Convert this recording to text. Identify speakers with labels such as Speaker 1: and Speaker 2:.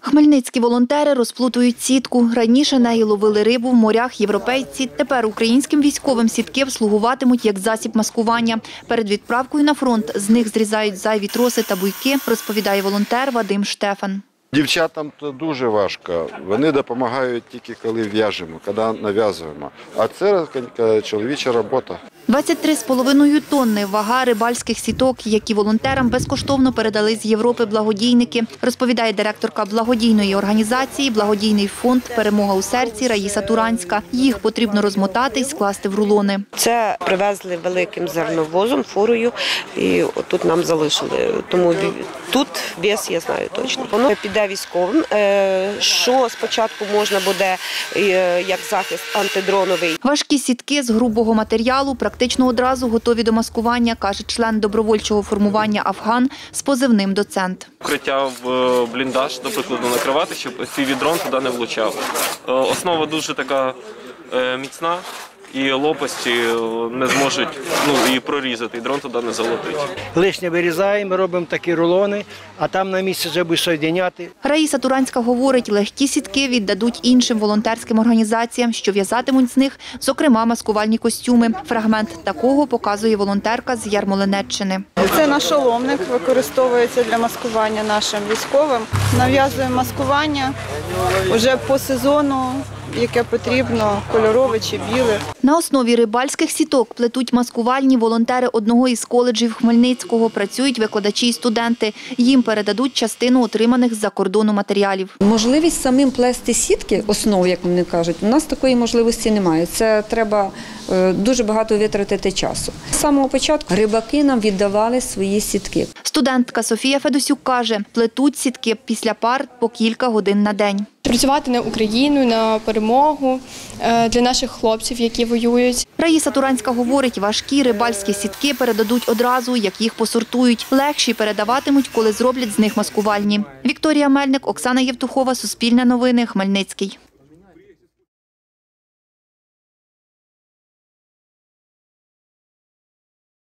Speaker 1: Хмельницькі волонтери розплутують сітку. Раніше неї ловили рибу в морях європейці. Тепер українським військовим сітки слугуватимуть як засіб маскування. Перед відправкою на фронт з них зрізають зайві троси та буйки, розповідає волонтер Вадим Штефан.
Speaker 2: Дівчатам то дуже важко. Вони допомагають тільки коли в'яжемо, коли нав'язуємо. А це е, чоловіча робота.
Speaker 1: 23,5 тонни вага рибальських сіток, які волонтерам безкоштовно передали з Європи благодійники, розповідає директорка благодійної організації Благодійний фонд Перемога у серці Раїса Туранська. Їх потрібно розмотати і скласти в рулони.
Speaker 3: Це привезли великим зерновозом, фурою, і тут нам залишили. Тому тут вес я знаю точно. Воно піде військовим. Е, Що спочатку можна буде е, як захист антидроновий.
Speaker 1: Важкі сітки з грубого матеріалу практично одразу готові до маскування, каже член добровольчого формування Афган з позивним доцент.
Speaker 4: укриття в е, бліндаж, до прикладу, накривати, щоб дрон туди не влучав. Е, Основа дуже така е, міцна. І лопасті не зможуть ну і прорізати, і дрон туди не залетить.
Speaker 5: Лишнє вирізаємо, робимо такі рулони, а там на місці вже будуть соєдиняти.
Speaker 1: Раїса Туранська говорить, легкі сітки віддадуть іншим волонтерським організаціям, що в'язатимуть з них, зокрема, маскувальні костюми. Фрагмент такого показує волонтерка з Ярмолинеччини.
Speaker 6: Це наш шоломник, використовується для маскування нашим військовим. Нав'язуємо маскування вже по сезону, яке потрібно, кольорове чи біле.
Speaker 1: На основі рибальських сіток плетуть маскувальні волонтери одного із коледжів Хмельницького. Працюють викладачі і студенти. Їм передадуть частину отриманих з-за кордону матеріалів.
Speaker 7: Можливість самим плести сітки, основу, як вони кажуть, у нас такої можливості немає. Це треба е, дуже багато витратити часу. З самого початку рибаки нам віддавали свої сітки.
Speaker 1: Студентка Софія Федосюк каже, плетуть сітки після пар по кілька годин на день.
Speaker 8: Працювати на Україну, на перемогу е, для наших хлопців, які воюють.
Speaker 1: Раїса Туранська говорить, важкі рибальські сітки передадуть одразу, як їх посортують. Легші передаватимуть, коли зроблять з них маскувальні. Вікторія Мельник, Оксана Євтухова, Суспільне новини, Хмельницький.